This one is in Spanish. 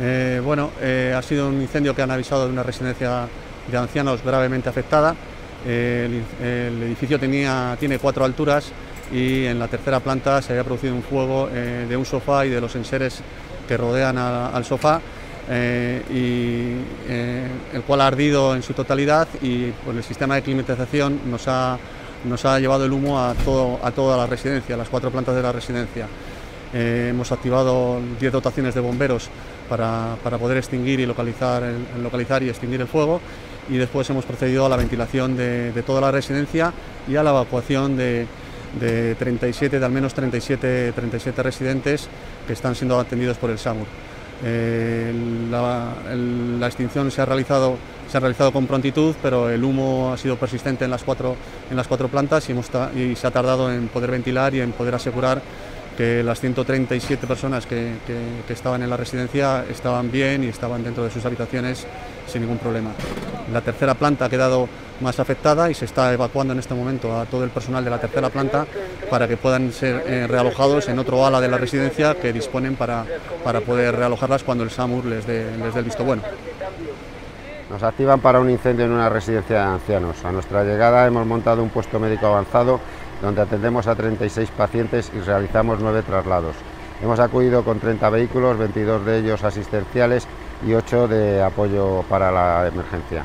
Eh, bueno, eh, ha sido un incendio que han avisado de una residencia de ancianos gravemente afectada. El, edificio tenía, tiene cuatro alturas y en la tercera planta se había producido un fuego eh, de un sofá y de los enseres que rodean al sofá, y, el cual ha ardido en su totalidad y pues, el sistema de climatización nos ha, nos ha llevado el humo a, todo, a toda la residencia, a las cuatro plantas de la residencia. Eh, hemos activado 10 dotaciones de bomberos para, para poder extinguir y localizar, el- localizar y extinguir el fuego y después hemos procedido a la ventilación de, de toda la residencia y a la evacuación de, de 37, de al menos 37, 37 residentes que están siendo atendidos por el SAMUR. Eh, la, la extinción se ha, realizado, se ha realizado con prontitud, pero el humo ha sido persistente en las cuatro, en las cuatro plantas y, hemos y se ha tardado en poder ventilar y en poder asegurar que las 137 personas que, que- estaban en la residencia estaban bien y estaban dentro de sus habitaciones sin ningún problema. La tercera planta ha quedado más afectada y se está evacuando en este momento a todo el personal de la tercera planta para que puedan ser eh, realojados en otro ala de la residencia que disponen para, para poder realojarlas cuando el SAMUR les dé, les dé el visto bueno. Nos activan para un incendio en una residencia de ancianos. A nuestra llegada hemos montado un puesto médico avanzado donde atendemos a 36 pacientes y realizamos nueve traslados. Hemos acudido con 30 vehículos, 22 de ellos asistenciales y 8 de apoyo para la emergencia.